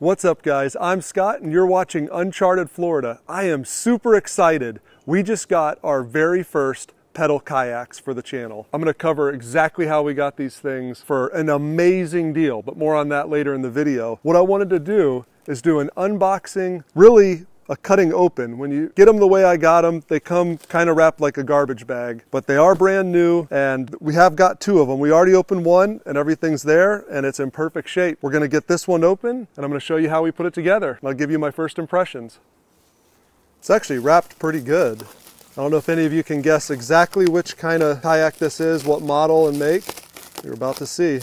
What's up, guys? I'm Scott, and you're watching Uncharted Florida. I am super excited. We just got our very first pedal kayaks for the channel. I'm going to cover exactly how we got these things for an amazing deal, but more on that later in the video. What I wanted to do is do an unboxing, really a cutting open. When you get them the way I got them, they come kind of wrapped like a garbage bag, but they are brand new and we have got two of them. We already opened one and everything's there and it's in perfect shape. We're gonna get this one open and I'm gonna show you how we put it together. I'll give you my first impressions. It's actually wrapped pretty good. I don't know if any of you can guess exactly which kind of kayak this is, what model and make. You're about to see.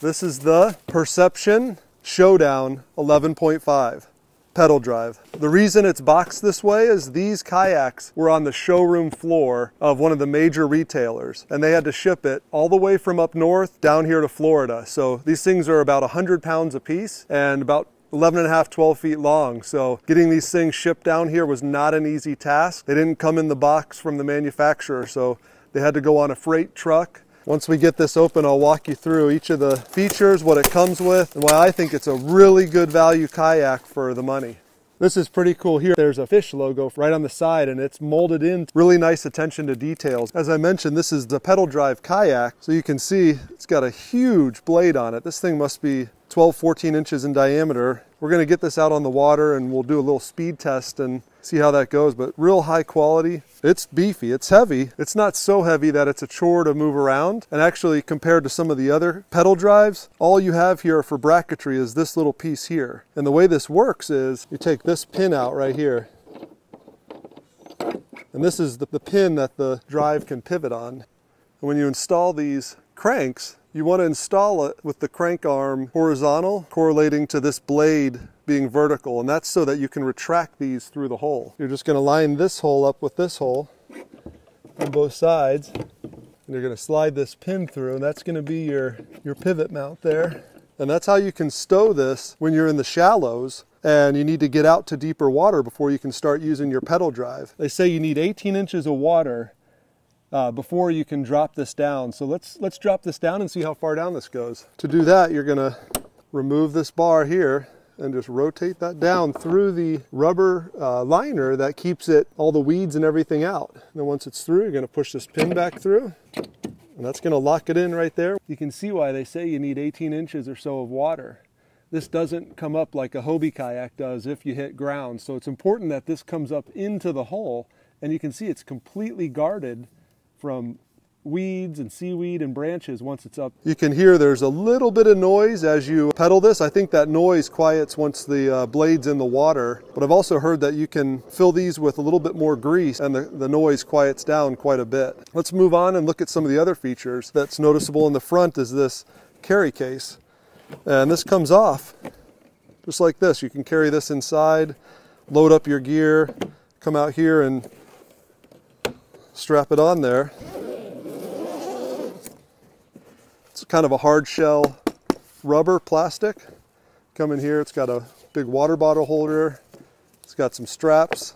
This is the Perception Showdown 11.5 pedal drive. The reason it's boxed this way is these kayaks were on the showroom floor of one of the major retailers and they had to ship it all the way from up north down here to Florida. So these things are about 100 pounds a piece and about 11 and a half, 12 feet long. So getting these things shipped down here was not an easy task. They didn't come in the box from the manufacturer, so they had to go on a freight truck once we get this open, I'll walk you through each of the features, what it comes with, and why I think it's a really good value kayak for the money. This is pretty cool here. There's a fish logo right on the side and it's molded in. Really nice attention to details. As I mentioned, this is the pedal drive kayak. So you can see it's got a huge blade on it. This thing must be 12, 14 inches in diameter. We're gonna get this out on the water and we'll do a little speed test and see how that goes, but real high quality. It's beefy, it's heavy. It's not so heavy that it's a chore to move around. And actually compared to some of the other pedal drives, all you have here for bracketry is this little piece here. And the way this works is you take this pin out right here. And this is the, the pin that the drive can pivot on. And when you install these cranks, you want to install it with the crank arm horizontal, correlating to this blade being vertical, and that's so that you can retract these through the hole. You're just going to line this hole up with this hole on both sides, and you're going to slide this pin through, and that's going to be your, your pivot mount there. And that's how you can stow this when you're in the shallows and you need to get out to deeper water before you can start using your pedal drive. They say you need 18 inches of water uh, before you can drop this down. So let's, let's drop this down and see how far down this goes. To do that, you're gonna remove this bar here and just rotate that down through the rubber uh, liner that keeps it all the weeds and everything out. And then once it's through, you're gonna push this pin back through and that's gonna lock it in right there. You can see why they say you need 18 inches or so of water. This doesn't come up like a Hobie kayak does if you hit ground. So it's important that this comes up into the hole and you can see it's completely guarded from weeds and seaweed and branches once it's up. You can hear there's a little bit of noise as you pedal this. I think that noise quiets once the uh, blade's in the water, but I've also heard that you can fill these with a little bit more grease and the, the noise quiets down quite a bit. Let's move on and look at some of the other features that's noticeable in the front is this carry case. And this comes off just like this. You can carry this inside, load up your gear, come out here and strap it on there. Kind of a hard shell rubber plastic. Come in here, it's got a big water bottle holder. It's got some straps,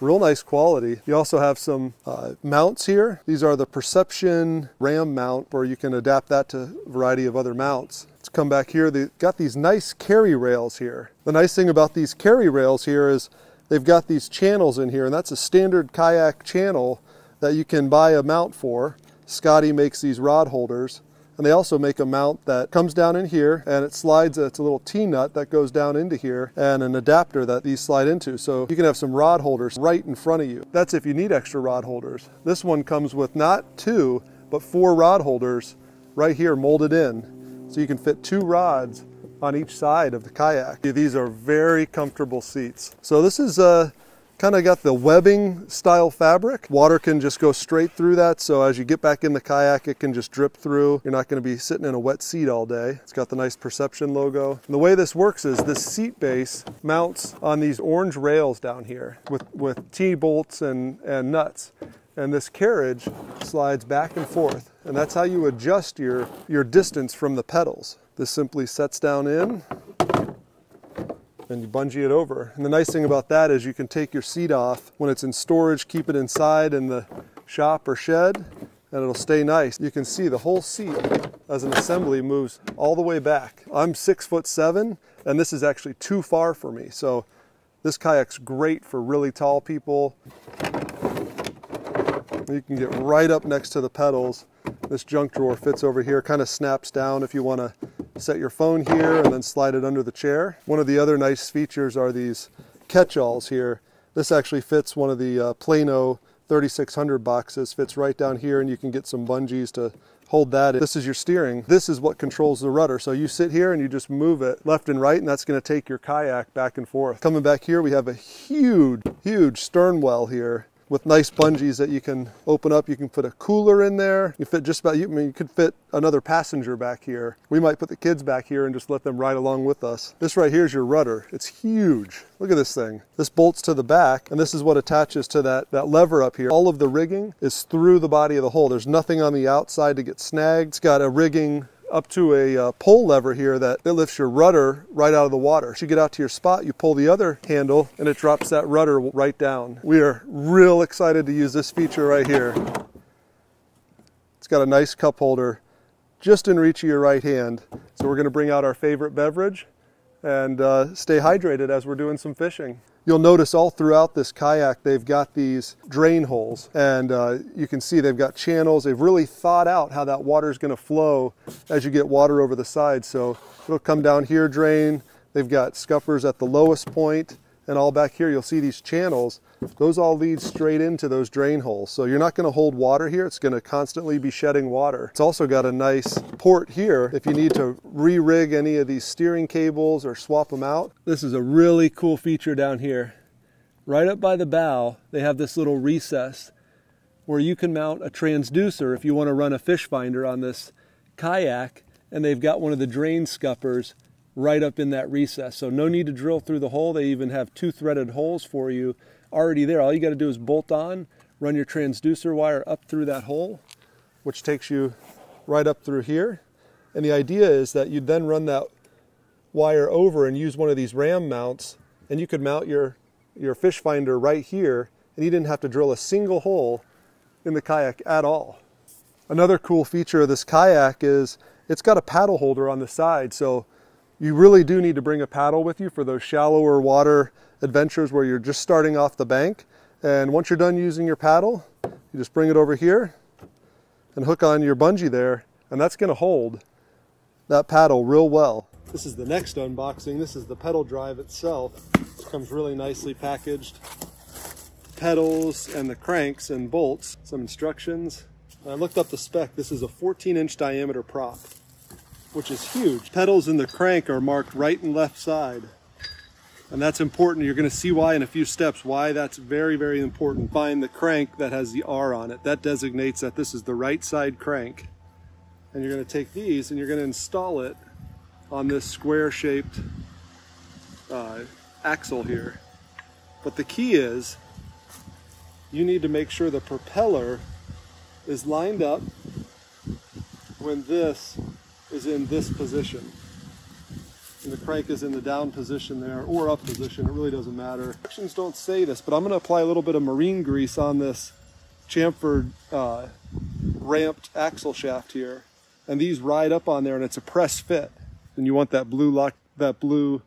real nice quality. You also have some uh, mounts here. These are the Perception Ram mount where you can adapt that to a variety of other mounts. Let's come back here. They've got these nice carry rails here. The nice thing about these carry rails here is they've got these channels in here and that's a standard kayak channel that you can buy a mount for. Scotty makes these rod holders. And they also make a mount that comes down in here and it slides, it's a little T-nut that goes down into here and an adapter that these slide into. So you can have some rod holders right in front of you. That's if you need extra rod holders. This one comes with not two, but four rod holders right here molded in. So you can fit two rods on each side of the kayak. These are very comfortable seats. So this is a Kind of got the webbing style fabric. Water can just go straight through that. So as you get back in the kayak, it can just drip through. You're not going to be sitting in a wet seat all day. It's got the nice Perception logo. And the way this works is this seat base mounts on these orange rails down here with, with T-bolts and, and nuts. And this carriage slides back and forth. And that's how you adjust your, your distance from the pedals. This simply sets down in and you bungee it over. And the nice thing about that is you can take your seat off when it's in storage, keep it inside in the shop or shed, and it'll stay nice. You can see the whole seat as an assembly moves all the way back. I'm six foot seven and this is actually too far for me. So this kayak's great for really tall people. You can get right up next to the pedals. This junk drawer fits over here, kind of snaps down if you want to set your phone here and then slide it under the chair. One of the other nice features are these catch-alls here. This actually fits one of the uh, Plano 3600 boxes, fits right down here and you can get some bungees to hold that. This is your steering. This is what controls the rudder. So you sit here and you just move it left and right and that's gonna take your kayak back and forth. Coming back here, we have a huge, huge stern well here with nice bungees that you can open up. You can put a cooler in there. You fit just about, you, I mean, you could fit another passenger back here. We might put the kids back here and just let them ride along with us. This right here is your rudder. It's huge. Look at this thing. This bolts to the back and this is what attaches to that, that lever up here. All of the rigging is through the body of the hull. There's nothing on the outside to get snagged. It's got a rigging up to a uh, pole lever here that it lifts your rudder right out of the water. As you get out to your spot, you pull the other handle and it drops that rudder right down. We are real excited to use this feature right here. It's got a nice cup holder just in reach of your right hand. So we're gonna bring out our favorite beverage and uh, stay hydrated as we're doing some fishing. You'll notice all throughout this kayak, they've got these drain holes and uh, you can see they've got channels. They've really thought out how that water is gonna flow as you get water over the side. So it'll come down here, drain. They've got scuppers at the lowest point and all back here, you'll see these channels. Those all lead straight into those drain holes. So you're not gonna hold water here. It's gonna constantly be shedding water. It's also got a nice port here if you need to re-rig any of these steering cables or swap them out. This is a really cool feature down here. Right up by the bow, they have this little recess where you can mount a transducer if you wanna run a fish finder on this kayak and they've got one of the drain scuppers right up in that recess. So no need to drill through the hole. They even have two threaded holes for you already there. All you got to do is bolt on, run your transducer wire up through that hole, which takes you right up through here. And the idea is that you'd then run that wire over and use one of these ram mounts and you could mount your, your fish finder right here and you didn't have to drill a single hole in the kayak at all. Another cool feature of this kayak is it's got a paddle holder on the side. So you really do need to bring a paddle with you for those shallower water adventures where you're just starting off the bank. And once you're done using your paddle, you just bring it over here and hook on your bungee there, and that's gonna hold that paddle real well. This is the next unboxing. This is the pedal drive itself. It comes really nicely packaged. Pedals and the cranks and bolts, some instructions. I looked up the spec. This is a 14 inch diameter prop which is huge. Pedals in the crank are marked right and left side. And that's important. You're gonna see why in a few steps, why that's very, very important. Find the crank that has the R on it. That designates that this is the right side crank. And you're gonna take these and you're gonna install it on this square shaped uh, axle here. But the key is you need to make sure the propeller is lined up when this is in this position. And the crank is in the down position there or up position, it really doesn't matter. Instructions don't say this, but I'm gonna apply a little bit of marine grease on this chamfered uh, ramped axle shaft here. And these ride up on there and it's a press fit. And you want that blue lock, that blue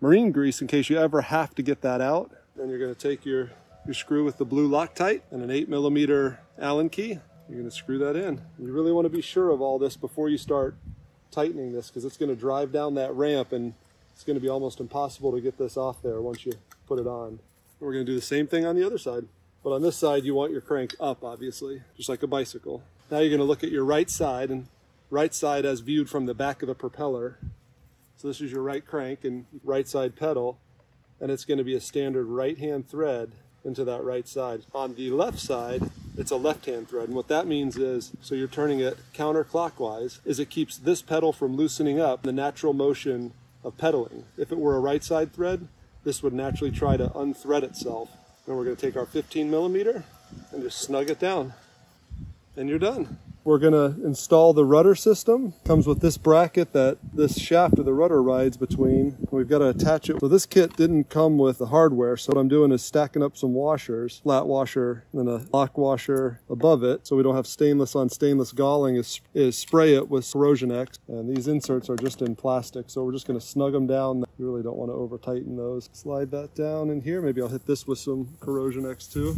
marine grease in case you ever have to get that out. Then you're gonna take your, your screw with the blue Loctite and an eight millimeter Allen key. You're gonna screw that in. You really wanna be sure of all this before you start tightening this because it's going to drive down that ramp and it's going to be almost impossible to get this off there once you put it on. We're going to do the same thing on the other side. But on this side, you want your crank up, obviously, just like a bicycle. Now you're going to look at your right side and right side as viewed from the back of the propeller. So this is your right crank and right side pedal, and it's going to be a standard right hand thread into that right side. On the left side, it's a left-hand thread. And what that means is, so you're turning it counterclockwise, is it keeps this pedal from loosening up the natural motion of pedaling. If it were a right side thread, this would naturally try to unthread itself. Then we're gonna take our 15 millimeter and just snug it down. And you're done. We're gonna install the rudder system. Comes with this bracket that this shaft of the rudder rides between. We've got to attach it. So this kit didn't come with the hardware. So what I'm doing is stacking up some washers, flat washer, and then a lock washer above it. So we don't have stainless on stainless galling is, is spray it with Corrosion X. And these inserts are just in plastic. So we're just gonna snug them down. You really don't want to over tighten those. Slide that down in here. Maybe I'll hit this with some Corrosion X too.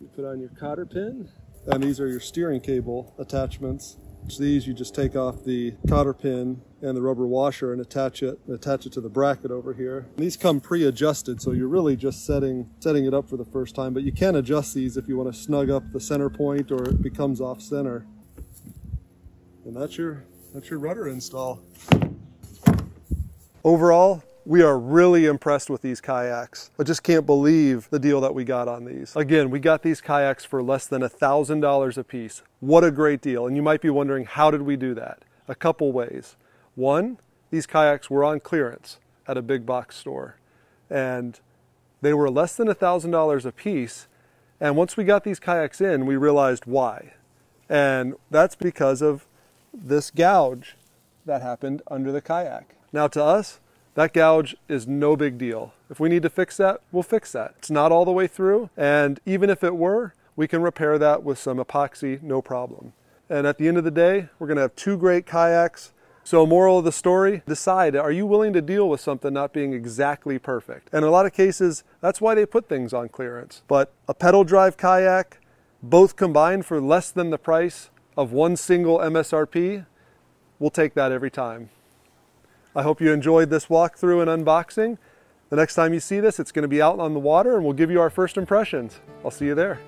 You put on your cotter pin. And these are your steering cable attachments. These you just take off the cotter pin and the rubber washer and attach it attach it to the bracket over here. These come pre-adjusted, so you're really just setting setting it up for the first time. But you can adjust these if you want to snug up the center point or it becomes off center. And that's your that's your rudder install. Overall, we are really impressed with these kayaks. I just can't believe the deal that we got on these. Again, we got these kayaks for less than $1,000 a piece. What a great deal. And you might be wondering, how did we do that? A couple ways. One, these kayaks were on clearance at a big box store. And they were less than $1,000 a piece. And once we got these kayaks in, we realized why. And that's because of this gouge that happened under the kayak. Now to us, that gouge is no big deal. If we need to fix that, we'll fix that. It's not all the way through, and even if it were, we can repair that with some epoxy, no problem. And at the end of the day, we're gonna have two great kayaks. So moral of the story, decide, are you willing to deal with something not being exactly perfect? And in a lot of cases, that's why they put things on clearance. But a pedal drive kayak, both combined for less than the price of one single MSRP, we'll take that every time. I hope you enjoyed this walkthrough and unboxing. The next time you see this, it's going to be out on the water and we'll give you our first impressions. I'll see you there.